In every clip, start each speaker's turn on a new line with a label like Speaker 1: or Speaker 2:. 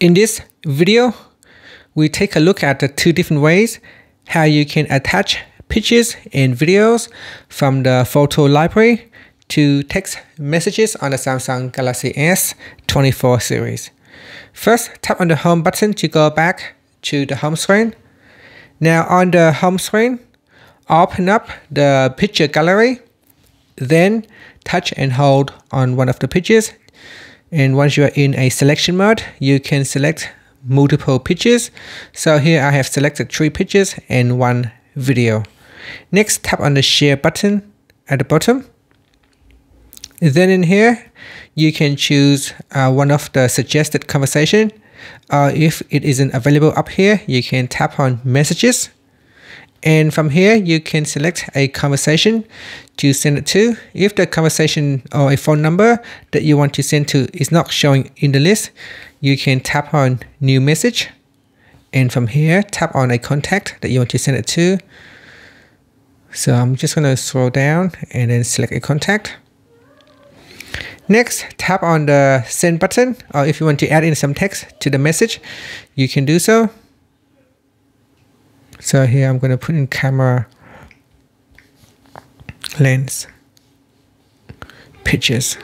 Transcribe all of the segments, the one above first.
Speaker 1: In this video, we take a look at the two different ways how you can attach pictures and videos from the photo library to text messages on the Samsung Galaxy S24 series. First, tap on the home button to go back to the home screen. Now on the home screen, open up the picture gallery, then touch and hold on one of the pictures and once you are in a selection mode you can select multiple pictures. So here I have selected three pictures and one video. Next tap on the share button at the bottom. Then in here you can choose uh, one of the suggested conversation. Uh, if it isn't available up here you can tap on messages and from here, you can select a conversation to send it to. If the conversation or a phone number that you want to send to is not showing in the list, you can tap on new message. And from here, tap on a contact that you want to send it to. So I'm just going to scroll down and then select a contact. Next, tap on the send button, or if you want to add in some text to the message, you can do so. So here I'm going to put in camera lens pictures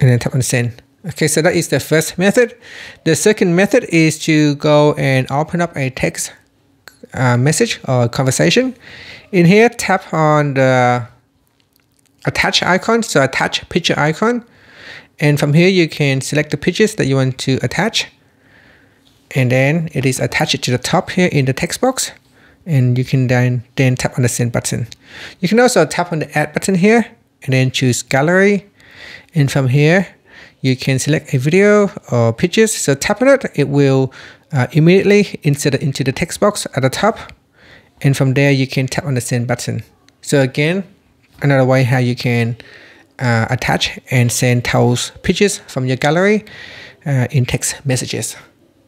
Speaker 1: and then tap on send. Okay, so that is the first method. The second method is to go and open up a text uh, message or conversation. In here, tap on the attach icon, so attach picture icon. And from here, you can select the pictures that you want to attach and then it is attached to the top here in the text box. And you can then then tap on the send button. You can also tap on the add button here and then choose gallery. And from here you can select a video or pictures. So tap on it. It will uh, immediately insert it into the text box at the top. And from there you can tap on the send button. So again another way how you can uh, attach and send those pictures from your gallery uh, in text messages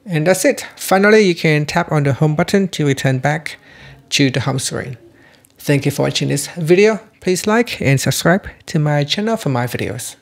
Speaker 1: and that's it. Finally, you can tap on the home button to return back to the home screen. Thank you for watching this video. Please like and subscribe to my channel for my videos.